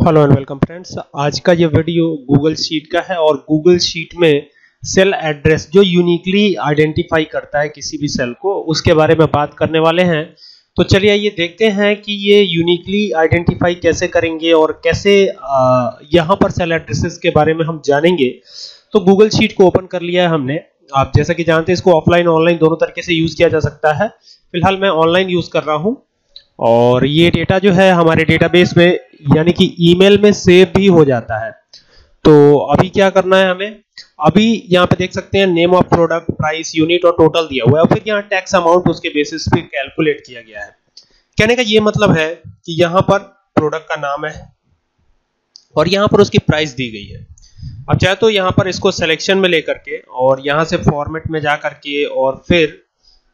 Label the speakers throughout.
Speaker 1: Hello and welcome friends. आज का ये वीडियो गूगल शीट का है और गूगल शीट में सेल एड्रेस जो यूनिकली आइडेंटिफाई करता है किसी भी सेल को, उसके बारे में बात करने वाले हैं। तो चलिए ये देखते हैं कि ये यूनिकली आइडेंटिफाई कैसे करेंगे और कैसे यहाँ पर सेल एड्रेसेस के बारे में हम जानेंगे। तो गूगल शीट को ओपन कर लिया है हमने। आप जैसा कि जानते हैं, इसको ऑफलाइन, ऑनलाइन दोनों तरीके से यूज़ किया जा सकता है। फ़िलहाल मैं ऑनलाइन यूज़ कर रहा हूँ और ये डेटा जो है हमारे डेटाबेस में यानी कि ईमेल में सेव भी हो जाता है। तो अभी क्या करना है हमें? अभी यहाँ पे देख सकते हैं name of product price unit और टोटल दिया हुआ है। और फिर यहाँ टैक्स अमाउंट उसके बेसिस पे कैलकुलेट किया गया है। कहने का ये मतलब है कि यहाँ पर प्रोडक्ट का नाम है और यहाँ पर उसकी प्राइस दी गई है। अब चाहे तो यहाँ पर इसको सिलेक्शन में लेकर के और यहाँ से फॉर्मेट में जा करके और फिर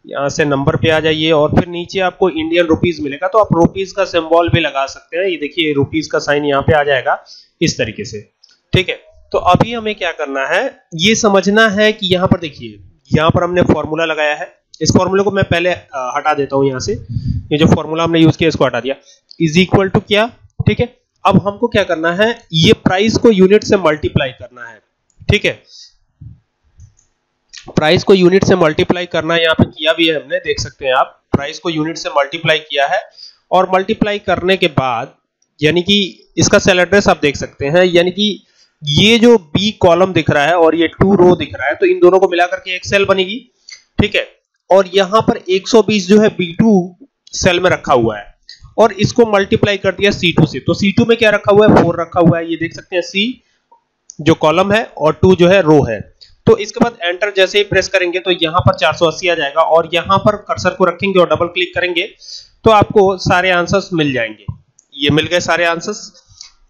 Speaker 1: यहाँ से नंबर पे आ जाइए और फिर नीचे आपको इंडियन रुपीज़ मिलेगा तो आप रुपीज़ का सिंबल भी लगा सकते हैं। ये देखिए रुपीज़ का साइन यहाँ पे आ जाएगा इस तरीके से। ठीक है? तो अभी हमें क्या करना है? ये समझना है कि यहाँ पर देखिए, यहाँ पर हमने फॉर्मूला लगाया है। इस फॉर्मूले को मैं पहले हटा देता हूँ यहाँ से। ये जो फॉर्मूला हमने यूज़ किया, इसको हटा दिया। इज़ इक्वल टू क्या? ठीक है? अब हमको क्या करना है? ये प्राइस को यूनिट से मल्टीप्लाई करना है। ठीक है? प्राइस को यूनिट से मल्टीप्लाई करना यहाँ पे किया भी है हमने, देख सकते हैं आप। प्राइस को यूनिट से मल्टीप्लाई किया है और मल्टीप्लाई करने के बाद, यानी कि इसका सेल एड्रेस आप देख सकते हैं, यानी कि ये जो बी कॉलम दिख रहा है और ये टू रो दिख रहा है तो इन दोनों को मिलाकर के एक सेल बनेगी, ठीक है? और यहाँ पर 120 जो है B2 सेल में रखा हुआ है और इसको मल्टीप्लाई कर दिया C2 से। तो C2 में क्या रखा हुआ है? 4 रखा हुआ है। ये देख सकते हैं C जो कॉलम है और 2 जो है रो है। तो इसके बाद एंटर जैसे ही प्रेस करेंगे तो यहाँ पर 480 आ जाएगा और यहाँ पर कर्सर को रखेंगे और डबल क्लिक करेंगे तो आपको सारे आंसर्स मिल जाएँगे। ये मिल गए सारे आंसर्स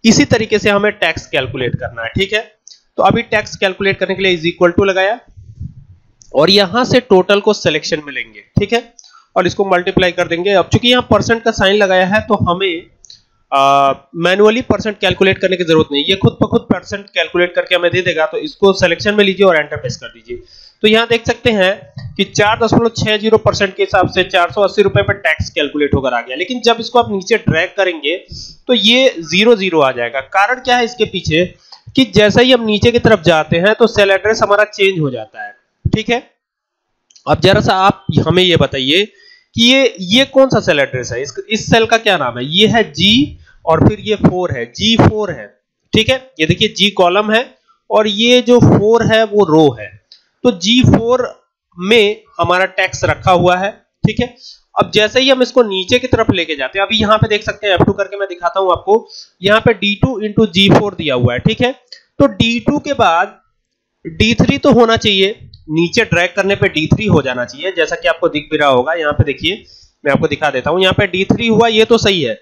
Speaker 1: इसी तरीके से हमें टैक्स कैलकुलेट करना है, ठीक है? तो अभी टैक्स कैलकुलेट करने के लिए इज़ इक्वल टू लगाया और यहाँ से टोटल को सिलेक्शन मिलेंगे, ठीक है? और इसको मल्टीप्लाई कर देंगे। अब चूँकि यहाँ परसेंट का साइन लगाया है तो हमें मैनुअली परसेंट कैलकुलेट करने की ज़रूरत नहीं। ये खुद ब खुद परसेंट कैलकुलेट करके हमें दे देगा तो इसको सिलेक्शन में लीजिए और एंटर प्रेस कर दीजिए। तो यहाँ देख सकते हैं कि 4.60 परसेंट के हिसाब से 480 रुपए पर टैक्स कैलकुलेट होकर आ गया। लेकिन जब इसको आप नीचे ड्रैग करेंगे तो ये ज़ीरो ज़ीरो आ जाएगा। कारण क्या है इसके पीछे? कि जैसे ही हम नीचे की तरफ़ जाते हैं तो सेल एड्रेस हमारा चेंज हो जाता है। ठीक है? अब जरा सा आप हमें ये बताइए कि ये ये कौन सा सेल एड्रेस है? इस, इस सेल का क्या नाम है? ये है जी और फिर ये फोर है। जी फोर है। ठीक है? ये देखिए जी कॉलम है और ये जो फोर है वो रो है। तो जी फोर में हमारा टैक्स रखा हुआ है। ठीक है? अब जैसे ही हम इसको नीचे की तरफ़ लेके जाते हैं अभी यहाँ पे देख सकते हैं F2 करके मैं दिखाता हूँ आपको। यहाँ पे D2 इंटू जी दिया हुआ है। ठीक है? तो D2 के बाद D3 तो होना चाहिए। नीचे ड्रैग करने पे D3 हो जाना चाहिए। जैसा कि आपको दिख भी रहा होगा, यहाँ पे देखिए, मैं आपको दिखा देता हूँ। यहाँ पे D3 हुआ, ये तो सही है।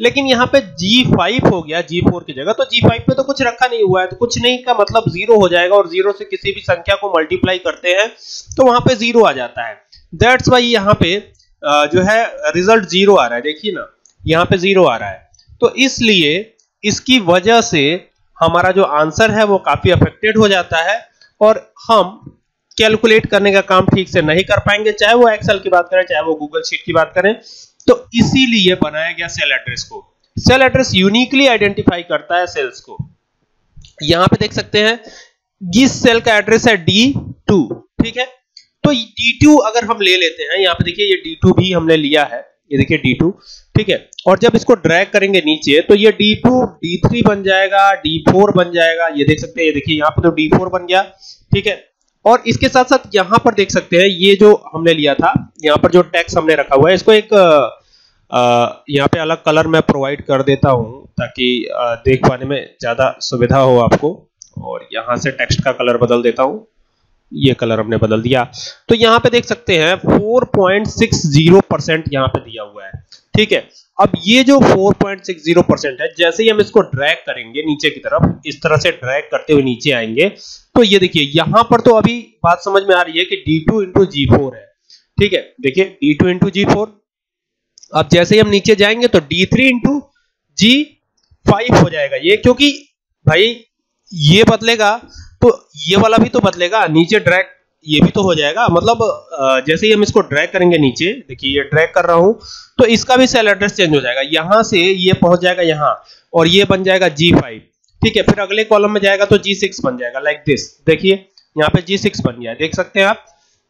Speaker 1: लेकिन यहाँ पे G5 हो गया G4 की जगह तो G5 पे तो कुछ रखा नहीं हुआ है। तो कुछ नहीं का मतलब ज़ीरो हो जाएगा और ज़ीरो से किसी भी संख्या को मल्टीप्लाई करते हैं तो वहाँ पे ज़ीरो आ जाता है। दैट्स वाई यहाँ पे जो है रिज़ल्ट ज़ीरो आ रहा है। देखिए ना, यहाँ पे ज़ीरो आ रहा है। तो इसलिए इसकी वजह से हमारा जो आंसर है वो काफ़ी अफेक्टेड हो जाता है। और हम कैलकुलेट करने का काम ठीक से नहीं कर पाएँगे, चाहे वो एक्सेल की बात करें, चाहे वो गूगल शीट की बात करें तो इसीलिए बनाया गया सेल एड्रेस को। सेल एड्रेस यूनिकली आइडेंटिफाई करता है सेल्स को। यहाँ पे देख सकते हैं जिस सेल का एड्रेस है D2 ठीक है? तो D2 अगर हम ले लेते हैं, यहाँ पे देखिए ये D2 भी हमने लिया है, ये देखिए D2 ठीक है? और जब इसको ड्रैग करेंगे नीचे तो ये D2 D3 बन जाएगा D4 बन जाएगा, ये देख सकते हैं, ये देखिए यहाँ पे तो D4 बन गया, ठीक है? और इसके साथ साथ यहाँ पर देख सकते हैं, ये जो हमने लिया था, यहाँ पर जो टैक्स हमने रखा हुआ है, इसको एक यहाँ पे अलग कलर मैं प्रोवाइड कर देता हूँ ताकि देख पाने में ज़्यादा सुविधा हो आपको। और यहाँ से टेक्स्ट का कलर बदल देता हूँ। ये कलर हमने बदल दिया। तो यहाँ पे देख सकते हैं 4.60 परसेंट यहाँ पे दिया हुआ है। ठीक है? अब ये जो 4.60 परसेंट है, जैसे ही हम इसको ड्रैग करेंगे नीचे की तरफ़, इस तरह से ड्रैग करते हुए नीचे आएँगे तो ये देखिए, यहाँ पर तो अभी बात समझ में आ रही है कि D two into G four है। ठीक है? देखिए D two into G four अब जैसे ही हम नीचे जाएँगे तो D three into G five हो जाएगा। ये क्योंकि भाई, ये बदलेगा तो ये वाला भी तो बदलेगा, नीचे ड्रैग ये भी तो हो जाएगा। मतलब जैसे ही हम इसको ड्रैग करेंगे नीचे, देखिए ये ड्रैग कर रहा हूँ तो इसका भी सेल एड्रेस चेंज हो जाएगा। यहाँ से ये पहुँच जाएगा यहाँ, और ये बन जाएगा G5 ठीक है, फिर अगले कॉलम में जाएगा तो G6 बन जाएगा लाइक दिस देखिए, यहाँ पे G6 बन गया, देख सकते हैं आप।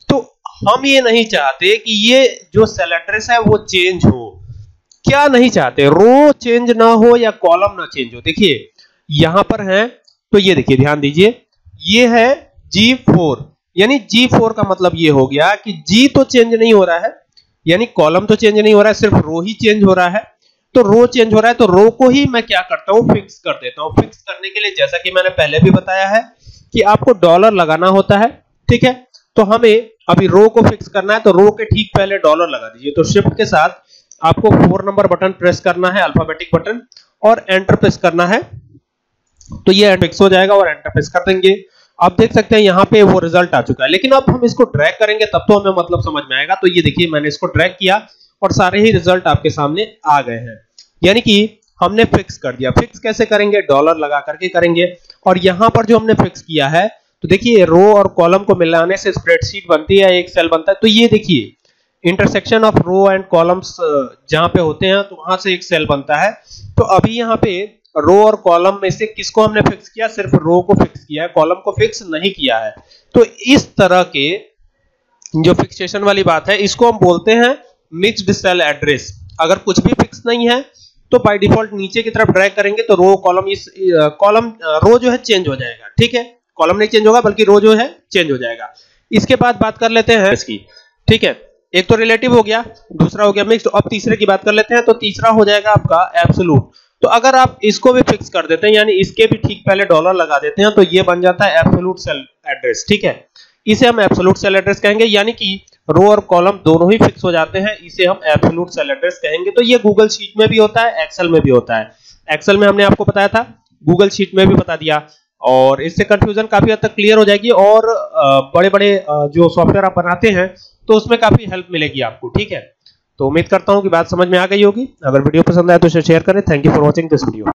Speaker 1: तो हम ये नहीं चाहते कि ये जो सेल एड्रेस है वो चेंज हो। क्या नहीं चाहते? रो चेंज ना हो या कॉलम ना चेंज हो। देखिए, यहाँ पर है तो ये देखिए, ध्यान दीजिए। ये है G4 यानी G4 का मतलब ये हो गया कि G तो चेंज नहीं हो रहा है, यानी कॉलम तो चेंज नहीं हो रहा है, सिर्फ़ रो ही चेंज हो रहा है। तो रो चेंज हो रहा है तो रो को ही मैं क्या करता हूँ? फिक्स कर देता हूँ। फिक्स करने के लिए जैसा कि मैंने पहले भी बताया है कि आपको डॉलर लगाना होता है, ठीक है? तो हमें अभी रो को फिक्स करना है तो रो के ठीक पहले डॉलर लगा दीजिए। तो शिफ्ट के साथ आपको फोर नंबर बटन प्रेस करना है अल्फाबेटिक बटन और एंटर प्रेस करना है। तो ये फिक्स हो जाएगा और एंटर प्रेस कर देंगे। आप देख सकते हैं यहाँ पे वो रिज़ल्ट आ चुका है। लेकिन अब हम इसको ड्रैग करेंगे, तब तो हमें मतलब समझ में आएगा। तो ये देखिए, मैंने इसको ड्रैग किया और सारे ही रिज़ल्ट आपके सामने आ गए हैं। यानी कि हमने फिक्स कर दिया। फिक्स कैसे करेंगे? डॉलर लगा करके करेंगे। और यहाँ पर जो हमने फिक्स किया है तो देखिए रो और कॉलम को मिलाने से स्प्रेडशीट बनती है, एक सेल बनता है। तो ये देखिए intersection of row and columns जहाँ पे होते हैं तो वहाँ से एक सेल बनता है। तो अभी यहाँ पे रो और कॉलम में से किसको हमने फिक्स किया? सिर्फ़ रो को फिक्स किया है, कॉलम को फिक्स नहीं किया है। तो इस तरह के जो फिक्सेशन वाली बात है, इसको हम बोलते हैं मिक्स्ड सेल एड्रेस अगर कुछ भी फिक्स नहीं है तो बाय डिफ़ॉल्ट नीचे की तरफ़ ड्रैग करेंगे तो रो, कॉलम इस कॉलम रो जो है चेंज हो जाएगा, ठीक है? कॉलम नहीं चेंज होगा, बल्कि रो जो है चेंज हो जाएगा। इसके बाद बात कर लेते हैं इसकी ठीक है? एक तो रिलेटिव हो गया, दूसरा हो गया मिक्स्ड अब तीसरे की बात कर लेते हैं तो तीसरा हो जाएगा आपका एब्सोलूट तो अगर आप इसको भी फिक्स कर देते हैं, यानी इसके भी ठीक पहले डॉलर लगा देते हैं तो ये बन जाता है एब्सोलूट सेल एड्रेस ठीक है? इसे हम एब्सोलूट सेल एड्रेस कहेंगे, यानी कि रो और कॉलम दोनों ही फिक्स हो जाते हैं, इसे हम एब्सोलूट सेल एड्रेस कहेंगे। तो ये गूगल शीट में भी होता है एक्सेल में भी होता है। एक्सेल में हमने आपको बताया था गूगल शीट में भी बता दिया, और इससे कंफ्यूजन काफ़ी हद तक क्लियर हो जाएगी, और बड़े-बड़े जो सॉफ्टवेयर आप बनाते हैं तो उसमें काफ़ी हेल्प मिलेगी आपको, ठीक है? तो उम्मीद करता हूँ कि बात समझ में आ गई होगी। अगर वीडियो पसंद आए तो शेयर करें। Thank you for watching this video